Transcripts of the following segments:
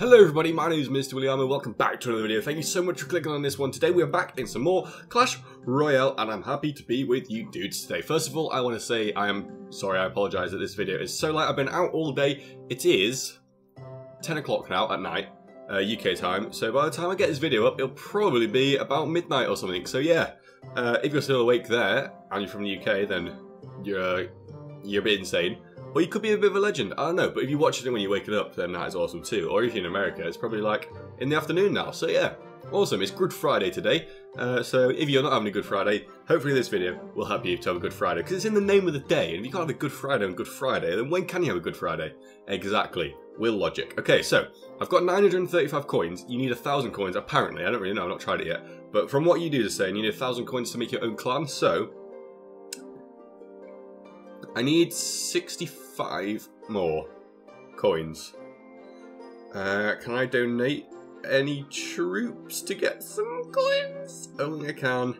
Hello everybody, my name is Mr. Williamo and welcome back to another video. Thank you so much for clicking on this one. Today we are back in some more Clash Royale and I'm happy to be with you dudes today. First of all, I want to say I am sorry, I apologise that this video is so late. I've been out all day. It is 10 o'clock now at night, uh, UK time. So by the time I get this video up, it'll probably be about midnight or something. So yeah, uh, if you're still awake there and you're from the UK, then you're, uh, you're a bit insane. Or you could be a bit of a legend, I don't know, but if you watch it when you're waking up, then that is awesome too. Or if you're in America, it's probably like in the afternoon now, so yeah. Awesome, it's Good Friday today, uh, so if you're not having a Good Friday, hopefully this video will help you to have a Good Friday, because it's in the name of the day, and if you can't have a Good Friday on Good Friday, then when can you have a Good Friday? Exactly, will logic. Okay, so, I've got 935 coins, you need a 1,000 coins, apparently, I don't really know, I've not tried it yet, but from what you do to say, you need a 1,000 coins to make your own clan, so, I need 65 more coins. Uh, can I donate any troops to get some coins? Don't think I can.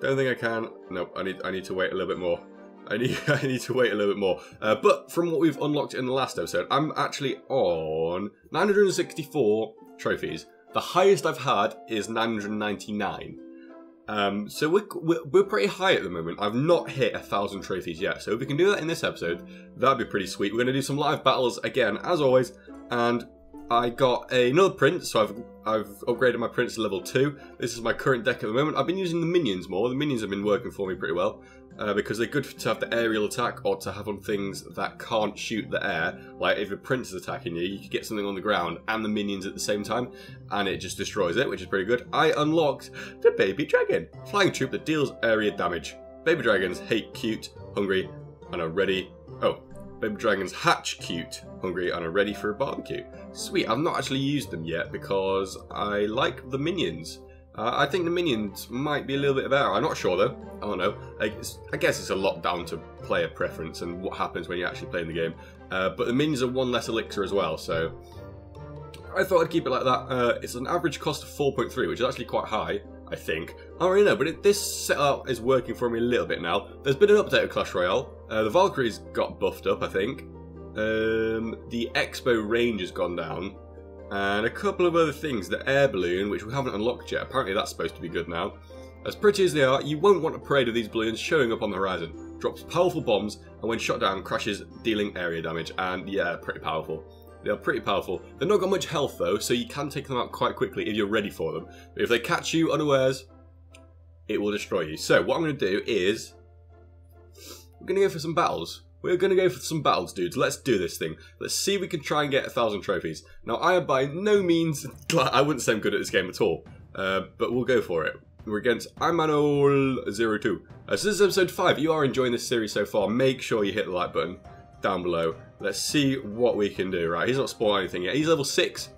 Don't think I can. Nope, I need I need to wait a little bit more. I need I need to wait a little bit more. Uh, but from what we've unlocked in the last episode, I'm actually on 964 trophies. The highest I've had is 999. Um, so we're, we're, we're, pretty high at the moment. I've not hit a thousand trophies yet, so if we can do that in this episode, that'd be pretty sweet. We're going to do some live battles again, as always, and I got another prince, so I've I've upgraded my prince to level 2. This is my current deck at the moment. I've been using the minions more. The minions have been working for me pretty well uh, because they're good to have the aerial attack or to have on things that can't shoot the air. Like if a prince is attacking you, you could get something on the ground and the minions at the same time, and it just destroys it, which is pretty good. I unlocked the baby dragon, flying troop that deals area damage. Baby dragons hate cute, hungry, and are ready. Oh, baby dragons hatch cute, hungry, and are ready for a barbecue. Sweet, I've not actually used them yet because I like the minions. Uh, I think the minions might be a little bit better. I'm not sure though. I don't know. I, I, guess it's a lot down to player preference and what happens when you're actually playing the game. Uh, but the minions are one less elixir as well, so I thought I'd keep it like that. Uh, it's an average cost of 4.3, which is actually quite high, I think. I don't really know, but it, this setup is working for me a little bit now. There's been an update of Clash Royale. Uh, the Valkyries got buffed up, I think. Um, the X-Bow range has gone down. And a couple of other things. The air balloon, which we haven't unlocked yet. Apparently that's supposed to be good now. As pretty as they are, you won't want a parade of these balloons showing up on the horizon. Drops powerful bombs, and when shot down, crashes, dealing area damage. And yeah, pretty powerful. They are pretty powerful. They've not got much health though, so you can take them out quite quickly if you're ready for them. But if they catch you unawares, it will destroy you. So what I'm going to do is... We're going to go for some battles. We're going to go for some battles, dudes. Let's do this thing. Let's see if we can try and get a thousand trophies. Now, I am by no means... I wouldn't say I'm good at this game at all. Uh, but we'll go for it. We're against Imanol02. Uh, so this is episode 5. If you are enjoying this series so far, make sure you hit the like button down below. Let's see what we can do. Right, he's not spoiling anything yet. He's level 6.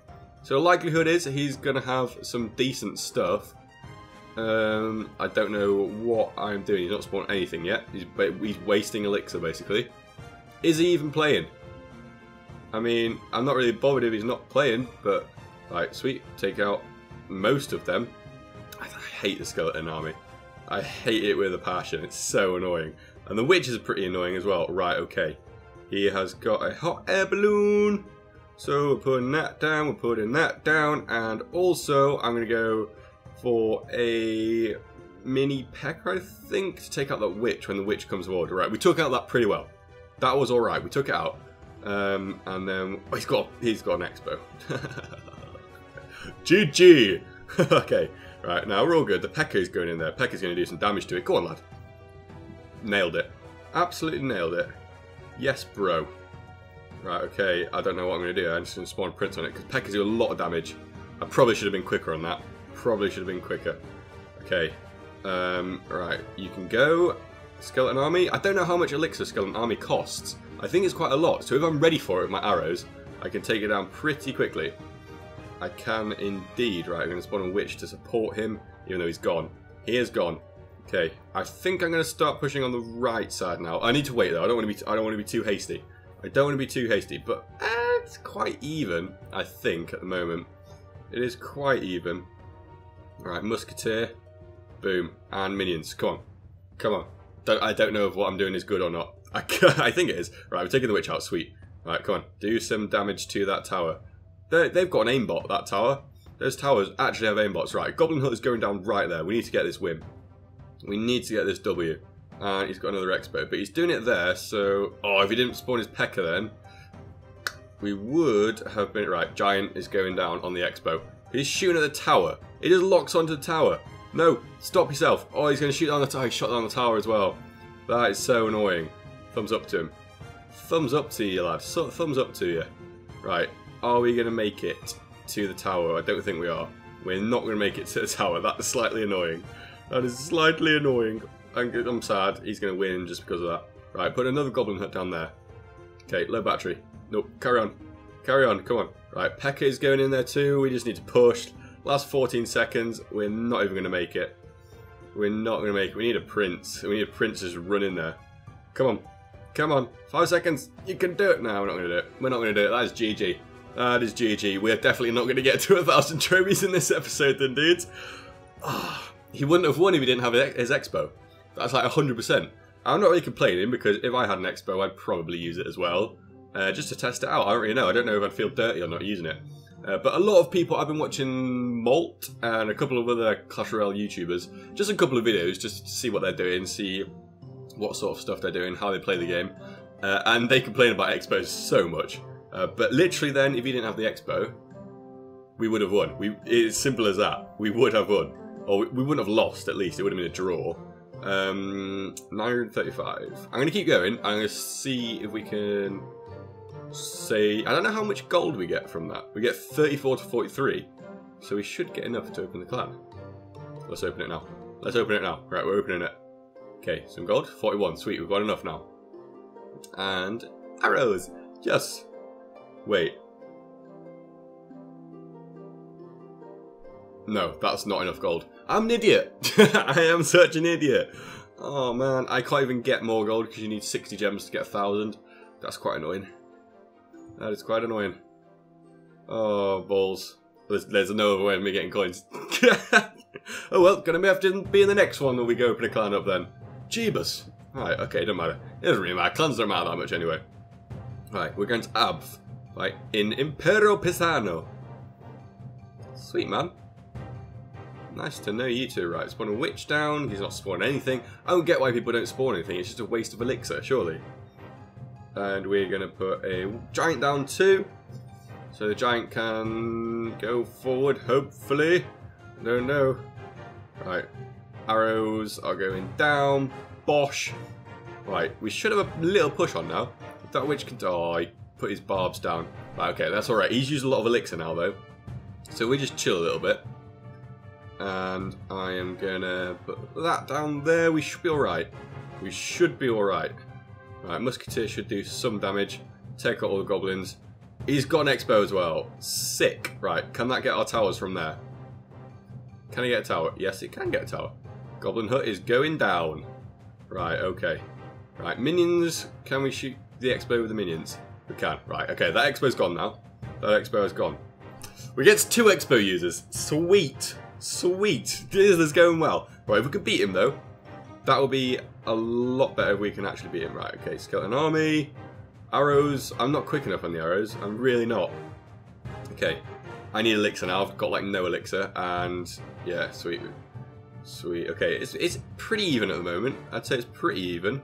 So likelihood is he's going to have some decent stuff. Um, I don't know what I'm doing. He's not spawned anything yet. He's, he's wasting elixir, basically. Is he even playing? I mean, I'm not really bothered if he's not playing, but... Right, sweet. Take out most of them. I, hate the skeleton army. I hate it with a passion. It's so annoying. And the witch is pretty annoying as well. Right, okay. He has got a hot air balloon. So we're putting that down, we're putting that down, and also I'm going to go for a mini Pekka, I think, to take out that witch when the witch comes forward. Right, we took out that pretty well. That was alright, we took it out. Um, and then, oh, he's got, he's got an X-Bow. GG! okay, right, now we're all good. The Pekka's going in there. Pekka's going to do some damage to it. Go on, lad. Nailed it. Absolutely nailed it. Yes, bro. Right, okay, I don't know what I'm going to do. I'm just going to spawn Prince on it, because Pekka's do a lot of damage. I probably should have been quicker on that. Probably should have been quicker. Okay. Um, right, you can go. Skeleton Army. I don't know how much Elixir Skeleton Army costs. I think it's quite a lot. So if I'm ready for it with my arrows, I can take it down pretty quickly. I can indeed. Right, I'm going to spawn a Witch to support him, even though he's gone. He is gone. Okay, I think I'm going to start pushing on the right side now. I need to wait though. I don't want to be. I don't want to be too hasty. I don't want to be too hasty, but uh, it's quite even. I think at the moment, it is quite even. All right, Musketeer. Boom. And minions. Come on. Come on. Don't, I don't know if what I'm doing is good or not. I, I think it is. Right, we're taking the witch out. Sweet. Right, come on. Do some damage to that tower. they they've got an aimbot, that tower. Those towers actually have aimbots. Right, Goblin Hut is going down right there. We need to get this win. We need to get this W. And he's got another X-Bow, but he's doing it there, so... Oh, if he didn't spawn his P.E.K.K.A then, we would have been... Right, Giant is going down on the X-Bow. He's shooting at the tower. He just locks onto the tower. No, stop yourself. Oh, he's going to shoot down the tower. Oh, he shot down the tower as well. That is so annoying. Thumbs up to him. Thumbs up to you, lad. So, thumbs up to you. Right, are we going to make it to the tower? I don't think we are. We're not going to make it to the tower. That's slightly annoying. That is slightly annoying. I'm, sad. He's going to win just because of that. Right, put another goblin hut down there. Okay, low battery. Nope, carry on. Carry on, come on. Right, P.E.K.K.A is going in there too. We just need to push. Last 14 seconds. We're not even going to make it. We're not going to make it. We need a prince. We need a prince just run in there. Come on. Come on. Five seconds. You can do it. No, we're not going to do it. We're not going to do it. That is GG. That is GG. We're definitely not going to get to a thousand trophies in this episode then, dudes. Oh, he wouldn't have won if he didn't have his X-Bow. That's like 100%. I'm not really complaining because if I had an X-Bow, I'd probably use it as well. Uh, just to test it out. I don't really know. I don't know if I'd feel dirty or not using it. Uh, but a lot of people, I've been watching Molt and a couple of other Clash Royale YouTubers, just a couple of videos just to see what they're doing, see what sort of stuff they're doing, how they play the game. Uh, and they complain about X-Bows so much. Uh, but literally then, if you didn't have the X-Bow, we would have won. We, it's simple as that. We would have won. Or we, wouldn't have lost, at least. It would have been a draw. Um, 935. I'm going to keep going. I'm going to see if we can say... I don't know how much gold we get from that. We get 34 to 43. So we should get enough to open the clan. Let's open it now. Let's open it now. Right, we're opening it. Okay, some gold. 41. Sweet, we've got enough now. And arrows. Yes. Wait. No, that's not enough gold. I'm an idiot. I am such an idiot. Oh man, I can't even get more gold because you need 60 gems to get a thousand. That's quite annoying. That is quite annoying. Oh, balls. There's, there's no other way of me getting coins. oh well, gonna have to be in the next one when we go open a clan up then. Jeebus. Right, okay, don't matter. It doesn't really matter. Clans don't matter that much anyway. Right, we're going to Abv. Right, in Impero Pisano. Sweet, man. Nice to know you two, right? Spawn a witch down. He's not spawning anything. I don't get why people don't spawn anything. It's just a waste of elixir, surely. And we're going to put a giant down too. So the giant can go forward, hopefully. No, no. Right. Arrows are going down. Bosh. Right, we should have a little push on now. That witch can... Oh, put his barbs down. Right, okay, that's alright. He's used a lot of elixir now, though. So we just chill a little bit. And I am to put that down there. We should be alright. We should be alright. Right, Musketeer should do some damage. Take out all the goblins. He's got an X-Bow as well. Sick. Right, can that get our towers from there? Can he get a tower? Yes, it can get a tower. Goblin Hut is going down. Right, okay. Right, minions. Can we shoot the X-Bow with the minions? We can. Right, okay, that X-Bow's gone now. That X-Bow is gone. We get two X-Bow users. Sweet. Sweet. This is going well. Right, if we can beat him though, that will be a lot better if we can actually beat him. Right, okay, skeleton army. Arrows. I'm not quick enough on the arrows. I'm really not. Okay. I need elixir now. I've got like no elixir. And yeah, sweet. Sweet. Okay, it's, it's pretty even at the moment. I'd say it's pretty even.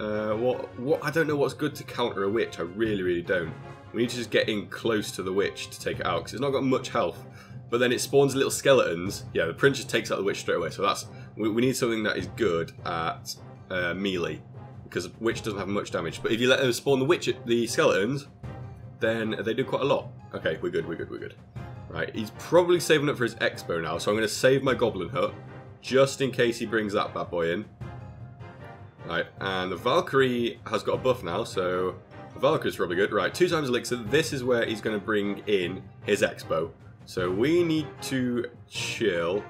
Uh, what, what? I don't know what's good to counter a witch. I really, really don't. We need to just get in close to the witch to take it out because it's not got much health. But then it spawns little skeletons. Yeah, the prince just takes out the witch straight away. So that's we, we need something that is good at uh, melee because witch doesn't have much damage. But if you let them spawn the witch, the skeletons, then they do quite a lot. Okay, we're good. We're good. We're good. Right, he's probably saving up for his X-Bow now, so I'm going to save my goblin hut just in case he brings that bad boy in. Right, and the Valkyrie has got a buff now, so Valkyrie's probably good. Right, two times elixir. This is where he's going to bring in his X-Bow. So we need to chill.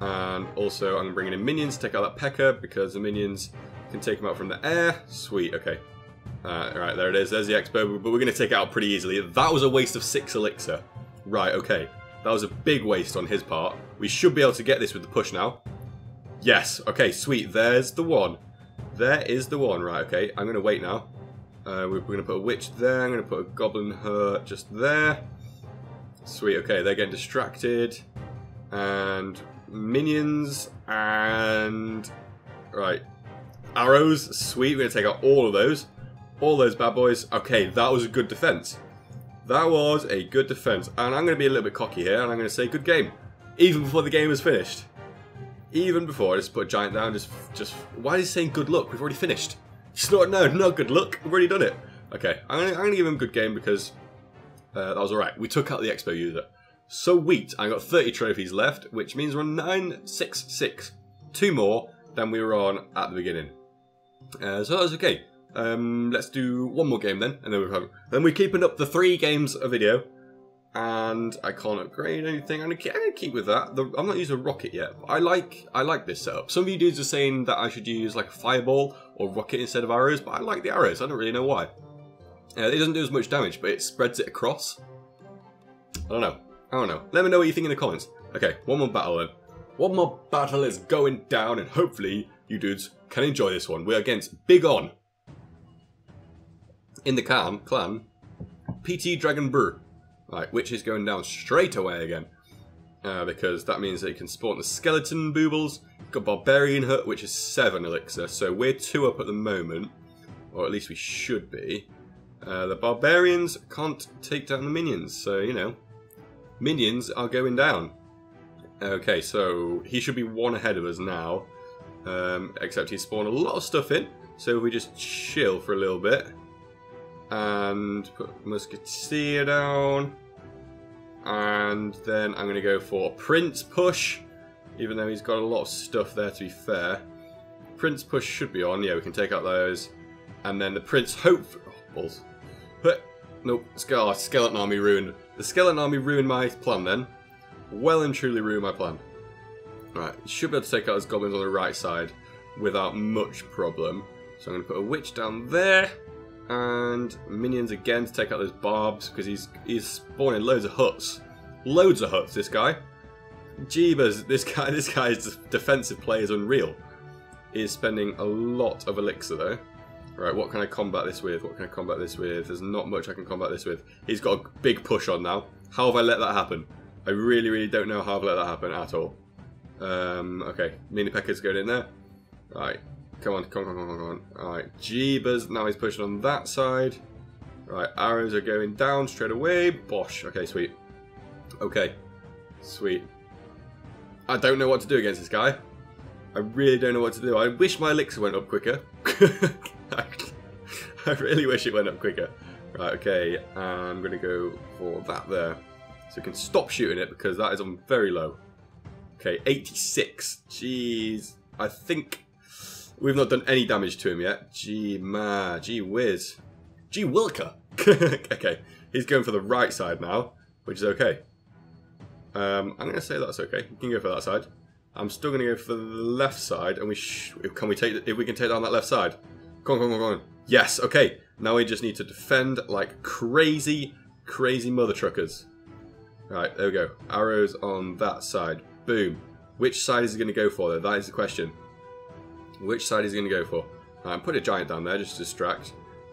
And also, I'm bringing in minions to take out that P.E.K.K.A. because the minions can take him out from the air. Sweet, okay. Uh, right, there it is. There's the X-Bow, but we're going to take it out pretty easily. That was a waste of six elixir. Right, okay. That was a big waste on his part. We should be able to get this with the push now. Yes, okay, sweet. There's the one. There is the one. Right, okay. I'm going to wait now. Uh, we're, we're going to put a witch there. I'm going to put a goblin hut just there. Sweet, okay, they're getting distracted. And minions and... Right. Arrows, sweet, we're going to take out all of those. All those bad boys. Okay, that was a good defense. That was a good defense. And I'm going to be a little bit cocky here, and I'm going to say good game. Even before the game was finished. Even before, I just put a giant down, just... just. Why is he saying good luck? We've already finished. It's not, no, not good luck. We've already done it. Okay, I'm going to, give him good game because uh, that was alright. We took out the X-Bow user. So wheat, I got 30 trophies left, which means we're on 966. Two more than we were on at the beginning. Uh, so that was okay. Um, let's do one more game then, and then we're then we're keeping up the three games a video. And I can't upgrade anything. I'm gonna keep, I'm gonna keep with that. The, I'm not using a rocket yet. I like I like this setup. Some of you dudes are saying that I should use like a fireball or rocket instead of arrows, but I like the arrows. I don't really know why. It doesn't do as much damage, but it spreads it across. I don't know. I don't know. Let me know what you think in the comments. Okay, one more battle then. One more battle is going down, and hopefully you dudes can enjoy this one. We're against Big On. In the clan, clan, PT Dragon Brew. Right, witch is going down straight away again. Uh, because that means that you can spawn the skeleton boobles. Got Barbarian Hut, which is 7 elixir, so we're 2 up at the moment. Or at least we should be. Uh, the Barbarians can't take down the minions, so, you know, minions are going down. Okay, so he should be one ahead of us now. Um, except he's spawned a lot of stuff in. So we just chill for a little bit. And put Musketeer down. And then I'm going to go for Prince Push. Even though he's got a lot of stuff there to be fair. Prince Push should be on. Yeah, we can take out those. And then the Prince Hope... Oh, balls. But, nope. Oh, Skeleton Army ruined. The Skeleton Army ruined my plan then. Well and truly ruined my plan. Right, should be able to take out those goblins on the right side without much problem. So I'm going to put a witch down there. And minions again to take out those barbs because he's he's spawning loads of huts. Loads of huts, this guy. Jeebus, this guy this guy's defensive play is unreal. He is spending a lot of elixir though. Right, what can I combat this with? What can I combat this with? There's not much I can combat this with. He's got a big push on now. How have I let that happen? I really, really don't know how I've let that happen at all. Um, okay, Mini Pekka's going in there. Right, come on, come on, come on, come on. Alright, Jeebus, now he's pushing on that side. Right, arrows are going down straight away. Bosh, okay, sweet. Okay, sweet. I don't know what to do against this guy. I really don't know what to do. I wish my elixir went up quicker. I really wish it went up quicker. Right, okay, I'm going to go for that there. So we can stop shooting it because that is on very low. Okay, 86. Jeez. I think we've not done any damage to him yet. Gee, ma, gee whiz. Gee wilker. okay, he's going for the right side now, which is okay. Um, I'm going to say that's okay. You can go for that side. I'm still going to go for the left side, and we can we take if we can take down that left side. On, come on, on. Yes, okay. Now we just need to defend like crazy, crazy mother truckers. Right, there we go. Arrows on that side. Boom. Which side is he going to go for, though? That is the question. Which side is he going to go for? Right, I'm put a giant down there just to distract.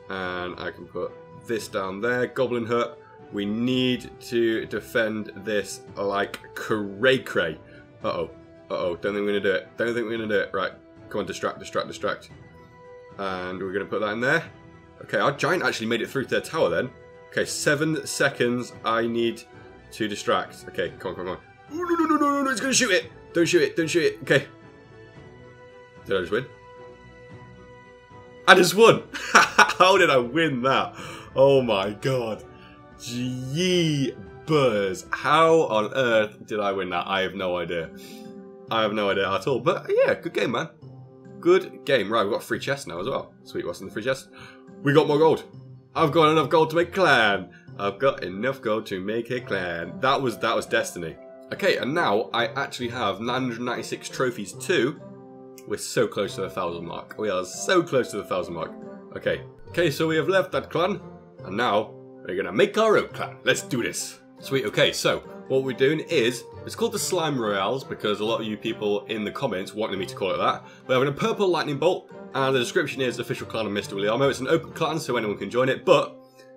And I can put this down there. Goblin Hut. We need to defend this like cray cray. Uh-oh. Uh-oh. Don't think we're going to do it. Don't think we're going to do it. Right. Come on, distract, distract, distract. And we're going to put that in there. Okay, our giant actually made it through to their tower then. Okay, seven seconds I need to distract. Okay, come on, come on, come on. No, no, no, no, no, no, it's going to shoot it. Don't shoot it, don't shoot it. Okay. Did I just win? I just won! How did I win that? Oh my god. Gee buzz. How on earth did I win that? I have no idea. I have no idea at all. But yeah, good game, man. Good game. Right, we've got free chest now as well. Sweet, what's in the free chest? We got more gold. I've got enough gold to make a clan. I've got enough gold to make a clan. That was that was destiny. Okay, and now I actually have 996 trophies too. We're so close to the thousand mark. We are so close to the thousand mark. Okay. Okay, so we have left that clan, and now we're gonna make our own clan. Let's do this. Sweet, okay, so what we're doing is, it's called the Slime Royales because a lot of you people in the comments wanted me to call it that. We're having a purple lightning bolt, and the description is official clan of Mr. Williamo. It's an open clan, so anyone can join it, but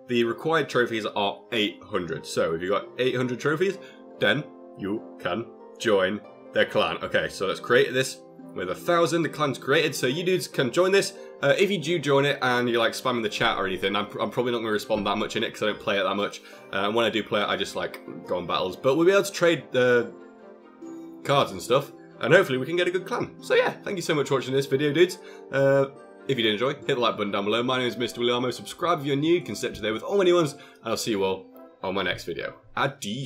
the required trophies are 800. So if you've got 800 trophies, then you can join their clan. Okay, so let's create this with a thousand. The clan's created, so you dudes can join this. Uh, if you do join it and you're like spamming the chat or anything, I'm, I'm probably not going to respond that much in it because I don't play it that much. Uh, and when I do play it, I just like go on battles. But we'll be able to trade the uh, cards and stuff. And hopefully we can get a good clan. So yeah, thank you so much for watching this video, dudes. Uh, if you did enjoy, hit the like button down below. My name is Mr. Williamo. Subscribe if you're new. You can to with all my new ones. And I'll see you all on my next video. Adios.